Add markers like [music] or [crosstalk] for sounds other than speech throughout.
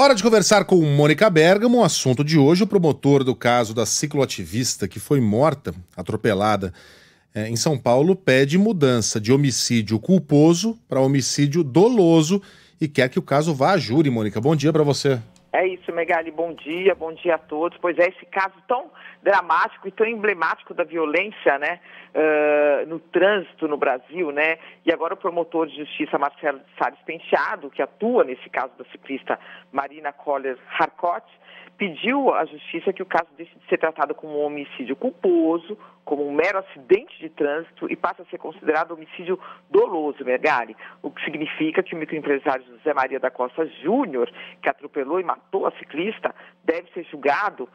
Hora de conversar com Mônica Bergamo. O assunto de hoje, o promotor do caso da cicloativista que foi morta, atropelada é, em São Paulo, pede mudança de homicídio culposo para homicídio doloso e quer que o caso vá a júri. Mônica, bom dia para você. É isso, Megali, bom dia, bom dia a todos. Pois é, esse caso tão dramático e tão emblemático da violência, né, uh, no trânsito no Brasil, né, e agora o promotor de justiça Marcelo Salles Penteado, que atua nesse caso da ciclista Marina Coller Harcourt, pediu à justiça que o caso deixe de ser tratado como um homicídio culposo, como um mero acidente de trânsito e passe a ser considerado homicídio doloso, Megali, o que significa que o microempresário José Maria da Costa Júnior, que atropelou e matou a ciclista, deve ser julgado,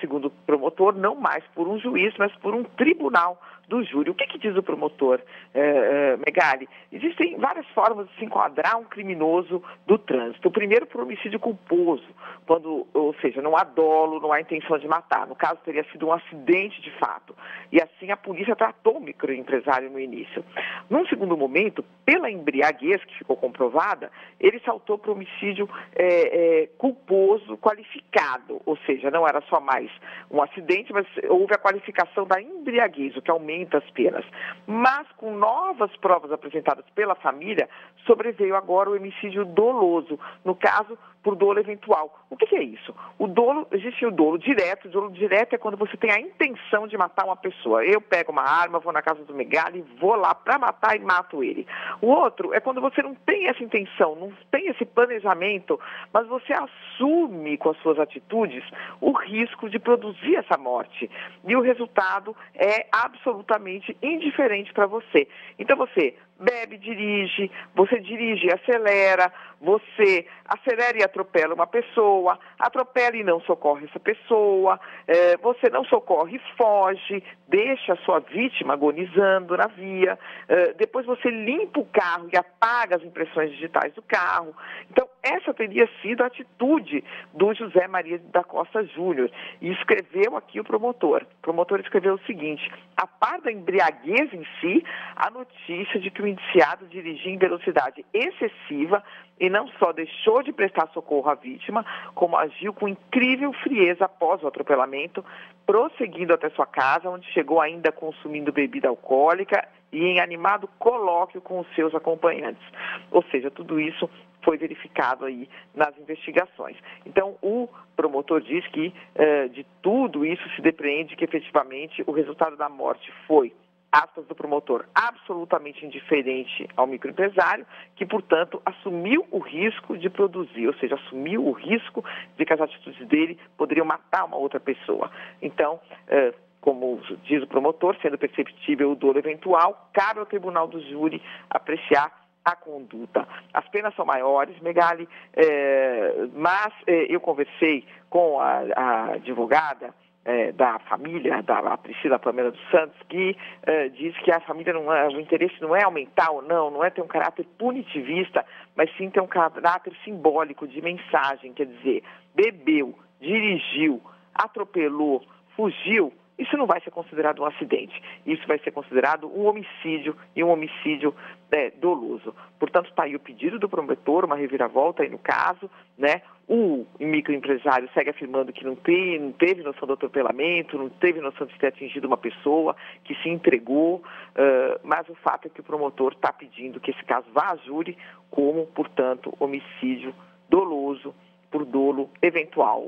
segundo o promotor, não mais por um juiz, mas por um tribunal do júri. O que, que diz o promotor, eh, eh, Megali? Existem várias formas de se enquadrar um criminoso do trânsito. O primeiro, por homicídio culposo, quando, ou seja, não há dolo, não há intenção de matar. No caso, teria sido um acidente de fato. E assim a polícia tratou o microempresário no início. Num segundo momento, pela embriaguez que ficou comprovada, ele saltou para homicídio eh, culposo qualificado, ou seja, não era só mais um acidente, mas houve a qualificação da embriaguez, o que aumenta as penas. Mas com novas provas apresentadas pela família, sobreveio agora o homicídio doloso, no caso, por dolo eventual. O que, que, é isso? O dolo, existe o dolo direto, o dolo direto é quando você tem a intenção de matar uma pessoa. Eu pego uma arma, vou na casa do Megali, vou lá para matar e mato ele. O outro é quando você não tem essa intenção, não tem esse planejamento, mas você assume com as suas atitudes o risco de produzir essa morte. E o resultado é absolutamente indiferente para você. Então você bebe, dirige, você dirige e acelera, você acelera e atropela uma pessoa, atropela e não socorre essa pessoa, é, você não socorre e foge, deixa a sua vítima agonizando na via, é, depois você limpa o carro e apaga as impressões digitais do carro. Então, essa teria sido a atitude do José Maria da Costa Júnior. E escreveu aqui o promotor. O promotor escreveu o seguinte: a par da embriaguez em si, a notícia de que indiciado dirigia em velocidade excessiva e não só deixou de prestar socorro à vítima, como agiu com incrível frieza após o atropelamento, prosseguindo até sua casa, onde chegou ainda consumindo bebida alcoólica e em animado colóquio com os seus acompanhantes. Ou seja, tudo isso foi verificado aí nas investigações. Então, o promotor diz que eh, de tudo isso se depreende que efetivamente o resultado da morte foi aspas do promotor, absolutamente indiferente ao microempresário, que, portanto, assumiu o risco de produzir, ou seja, assumiu o risco de que as atitudes dele poderiam matar uma outra pessoa. Então, eh, como diz o promotor, sendo perceptível o dolo eventual, cabe ao tribunal do júri apreciar a conduta. As penas são maiores, Megali, é, mas é, eu conversei com a advogada é, da família, da Priscila Pamela dos Santos, que é, diz que a família não é, o interesse não é aumentar ou não, não é ter um caráter punitivista, mas sim ter um caráter simbólico de mensagem, quer dizer, bebeu, dirigiu, atropelou, fugiu, isso não vai ser considerado um acidente, isso vai ser considerado um homicídio e um homicídio é, doloso. Portanto, está aí o pedido do promotor, uma reviravolta aí no caso, né? O microempresário segue afirmando que não, tem, não teve noção do atropelamento, não teve noção de ter atingido uma pessoa, que se entregou, uh, mas o fato é que o promotor está pedindo que esse caso vá a júri como, portanto, homicídio doloso por dolo eventual,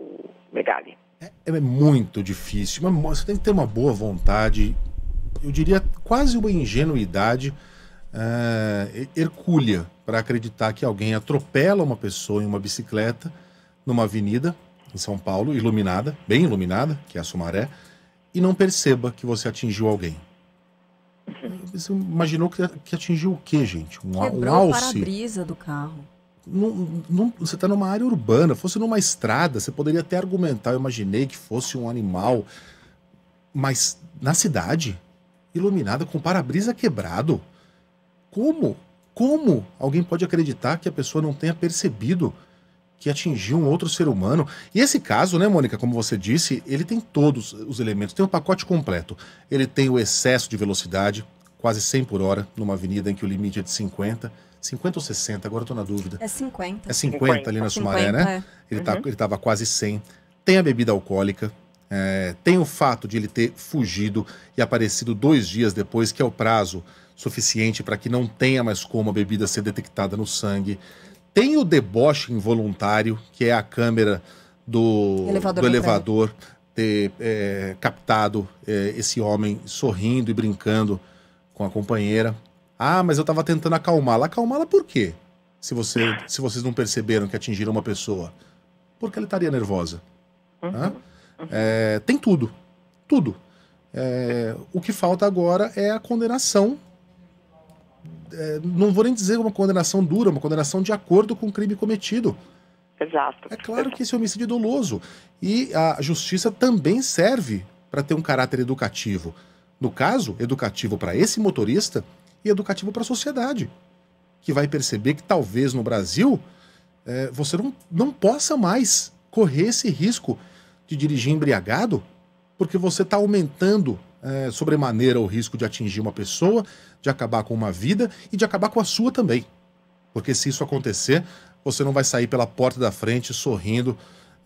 Megali. É, é muito difícil, mas você tem que ter uma boa vontade, eu diria quase uma ingenuidade uh, hercúlea para acreditar que alguém atropela uma pessoa em uma bicicleta numa avenida em São Paulo, iluminada, bem iluminada, que é a Sumaré, e não perceba que você atingiu alguém. [laughs] Você imaginou que, que atingiu o quê, gente? Um, Quebrou um alce? para-brisa do carro você está numa área urbana, fosse numa estrada, você poderia até argumentar. Eu imaginei que fosse um animal, mas na cidade, iluminada com para-brisa quebrado. Como? Como alguém pode acreditar que a pessoa não tenha percebido que atingiu um outro ser humano? E esse caso, né, Mônica, como você disse, ele tem todos os elementos, tem o um pacote completo. Ele tem o excesso de velocidade, quase 100 por hora, numa avenida em que o limite é de 50 50 ou 60, agora eu tô na dúvida. É 50. É 50, 50. ali na Sumaré, 50, né? ele tá, uhum. estava quase 100. Tem a bebida alcoólica, é, tem o fato de ele ter fugido e aparecido dois dias depois, que é o prazo suficiente para que não tenha mais como a bebida ser detectada no sangue. Tem o deboche involuntário, que é a câmera do elevador, do elevador ter é, captado é, esse homem sorrindo e brincando com a companheira. Ah, mas eu estava tentando acalmá-la. Acalmá-la por quê? Se, você, se vocês não perceberam que atingiram uma pessoa. Porque ela estaria nervosa. Uhum. É, tem tudo. Tudo. É, o que falta agora é a condenação. É, não vou nem dizer uma condenação dura, uma condenação de acordo com o crime cometido. Exato. É claro que esse é homicídio doloso. E a justiça também serve para ter um caráter educativo. No caso, educativo para esse motorista e educativo para a sociedade. Que vai perceber que talvez no Brasil é, você não, não possa mais correr esse risco de dirigir embriagado, porque você está aumentando é, sobremaneira o risco de atingir uma pessoa, de acabar com uma vida e de acabar com a sua também. Porque se isso acontecer, você não vai sair pela porta da frente sorrindo.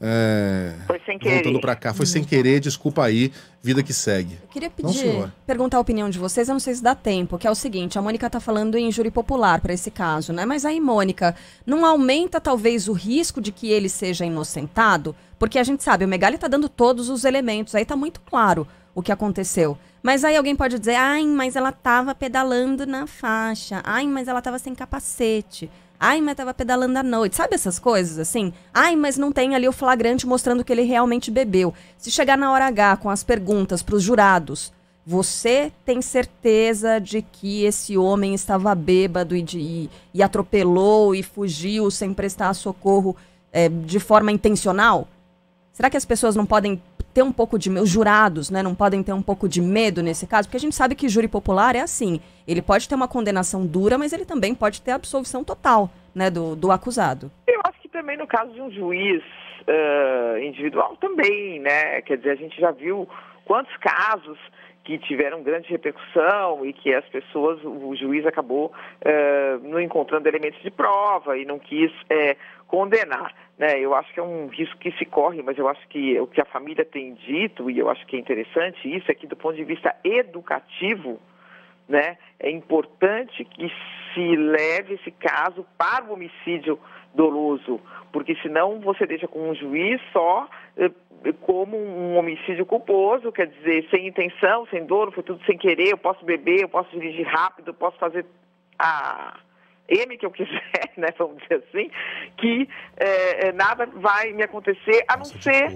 É, Foi sem querer. Voltando para cá. Foi sem querer, desculpa aí, vida que segue. Eu queria pedir, não, perguntar a opinião de vocês, eu não sei se dá tempo, que é o seguinte, a Mônica está falando em júri popular para esse caso, né? Mas aí, Mônica, não aumenta talvez o risco de que ele seja inocentado? Porque a gente sabe, o Megali está dando todos os elementos, aí está muito claro o que aconteceu. Mas aí alguém pode dizer, ai, mas ela estava pedalando na faixa, ai, mas ela estava sem capacete. Ai, mas tava pedalando à noite. Sabe essas coisas assim? Ai, mas não tem ali o flagrante mostrando que ele realmente bebeu. Se chegar na hora H com as perguntas para os jurados, você tem certeza de que esse homem estava bêbado e, de, e, atropelou e fugiu sem prestar socorro é, de forma intencional? Será que as pessoas não podem ter um pouco de os jurados, né, não podem ter um pouco de medo nesse caso, porque a gente sabe que júri popular é assim, ele pode ter uma condenação dura, mas ele também pode ter absolvição total, né, do, do acusado. Eu acho que também no caso de um juiz uh, individual também, né, quer dizer, a gente já viu quantos casos que tiveram grande repercussão e que as pessoas, o juiz acabou uh, não encontrando elementos de prova e não quis uh, condenar. Né? Eu acho que é um risco que se corre, mas eu acho que o que a família tem dito, e eu acho que é interessante isso, é que do ponto de vista educativo, né, é importante que se leve esse caso para o homicídio doloso, porque senão você deixa com um juiz só eh, como um homicídio culposo, quer dizer, sem intenção, sem dor, foi tudo sem querer, eu posso beber, eu posso dirigir rápido, eu posso fazer a M que eu quiser, [laughs] né, vamos dizer assim, que é, é nada vai me acontecer, a não ser,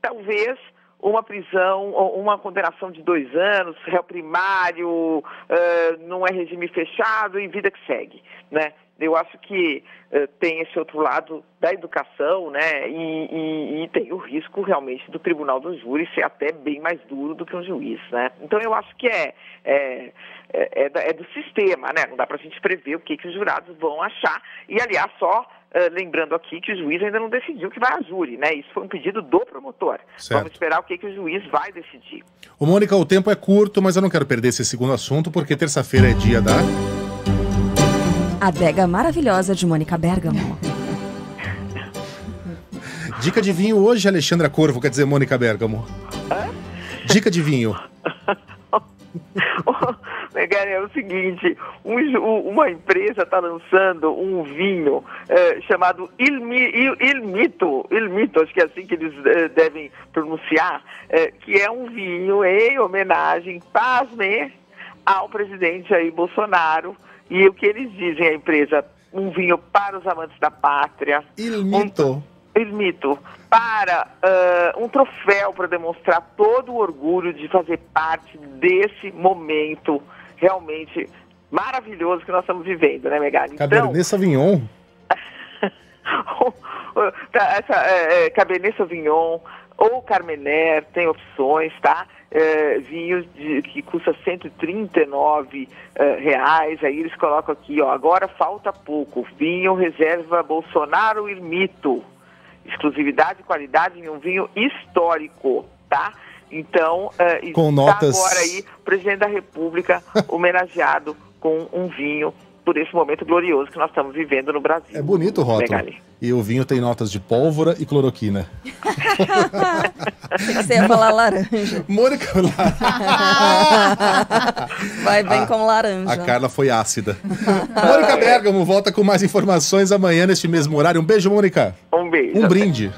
talvez, uma prisão, uma condenação de dois anos, réu primário, uh, não é regime fechado e vida que segue, né? Eu acho que uh, tem esse outro lado da educação, né? E, e, e, tem o risco realmente do tribunal do júri ser até bem mais duro do que um juiz, né? Então eu acho que é, é, é, é do sistema, né? Não dá para a gente prever o que, que os jurados vão achar. E, aliás, só Uh, lembrando aqui que o juiz ainda não decidiu que vai a júri, né? Isso foi um pedido do promotor. Certo. Vamos esperar o que, que o juiz vai decidir. Ô, Mônica, o tempo é curto, mas eu não quero perder esse segundo assunto, porque terça-feira é dia da. Adega maravilhosa de Mônica Bergamo. Dica de vinho hoje, Alexandra Corvo, quer dizer Mônica Bergamo. Hã? Dica de vinho. [laughs] é o seguinte, um, uma empresa está lançando um vinho é, chamado Ilmi, Ilmito, Ilmito, acho que é assim que eles é, devem pronunciar, é, que é um vinho em homenagem, pasme, ao presidente Jair Bolsonaro. E o que eles dizem, a empresa, um vinho para os amantes da pátria. Ilmito. Um, Ilmito, para uh, um troféu para demonstrar todo o orgulho de fazer parte desse momento realmente maravilhoso que nós estamos vivendo, né, Megali? Cabernet então, Sauvignon. [laughs] Tá, essa, é, é, Cabernet Sauvignon ou Carmener, tem opções, tá? É, vinhos de, que custa 139 é, reais, aí eles colocam aqui, ó, agora falta pouco, vinho reserva Bolsonaro e Mito, exclusividade e qualidade em um vinho histórico, tá? Então, uh, com está notas... agora aí o presidente da República [laughs] homenageado com um vinho por esse momento glorioso que nós estamos vivendo no Brasil. É bonito o rótulo. E o vinho tem notas de pólvora e cloroquina. [laughs] Você ia falar laranja. Mônica. [laughs] Vai bem com laranja. A Carla foi ácida. [laughs] Mônica Bergamo volta com mais informações amanhã neste mesmo horário. Um beijo, Mônica. Um beijo. Um até. brinde.